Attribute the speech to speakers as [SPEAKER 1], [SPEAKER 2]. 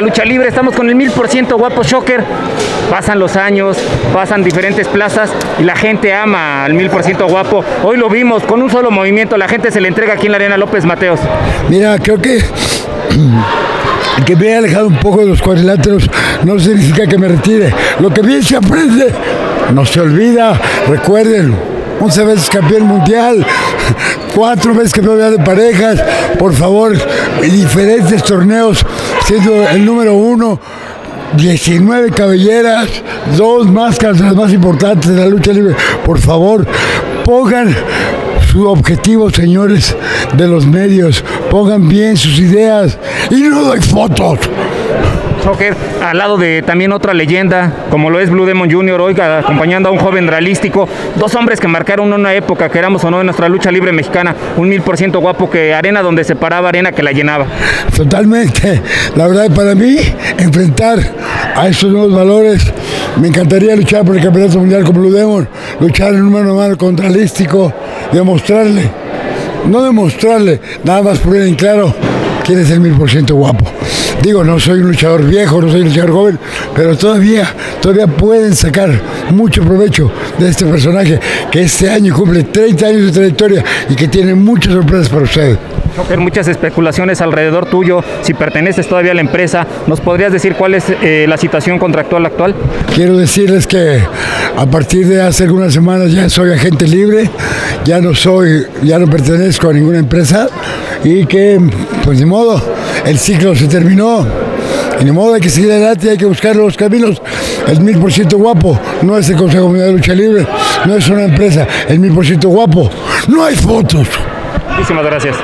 [SPEAKER 1] La lucha libre, estamos con el mil por ciento guapo Shocker. Pasan los años, pasan diferentes plazas y la gente ama al mil por ciento guapo. Hoy lo vimos con un solo movimiento, la gente se le entrega aquí en la Arena López Mateos.
[SPEAKER 2] Mira, creo que que me haya alejado un poco de los cuadriláteros no significa que me retire. Lo que bien se aprende, no se olvida. Recuerden, 11 veces campeón mundial, cuatro veces campeón de parejas, por favor, diferentes torneos, siendo el número uno. 19 cabelleras, dos máscaras las más importantes de la lucha libre. Por favor, pongan su objetivo, señores de los medios. Pongan bien sus ideas y no doy fotos.
[SPEAKER 1] Al lado de también otra leyenda, como lo es Blue Demon Jr., hoy acompañando a un joven realístico, dos hombres que marcaron una época, queramos o no, en nuestra lucha libre mexicana, un mil por ciento guapo que arena donde se paraba, arena que la llenaba.
[SPEAKER 2] Totalmente, la verdad para mí, enfrentar a esos nuevos valores, me encantaría luchar por el campeonato mundial con Blue Demon, luchar en un mano a mano contra Realístico, demostrarle, no demostrarle, nada más poner en claro quién es el mil por ciento guapo. Digo, no soy un luchador viejo, no soy un luchador joven, pero todavía, todavía pueden sacar mucho provecho de este personaje que este año cumple 30 años de trayectoria y que tiene muchas sorpresas para ustedes.
[SPEAKER 1] Shocker, muchas especulaciones alrededor tuyo, si perteneces todavía a la empresa, ¿nos podrías decir cuál es eh, la situación contractual actual?
[SPEAKER 2] Quiero decirles que a partir de hace algunas semanas ya soy agente libre, ya no soy, ya no pertenezco a ninguna empresa y que, pues ni modo, el ciclo se terminó. Y ni modo, hay que seguir adelante, hay que buscar los caminos. El mil por ciento guapo no es el Consejo Mundial de Lucha Libre, no es una empresa. El mil por ciento guapo, no hay fotos.
[SPEAKER 1] Muchísimas gracias.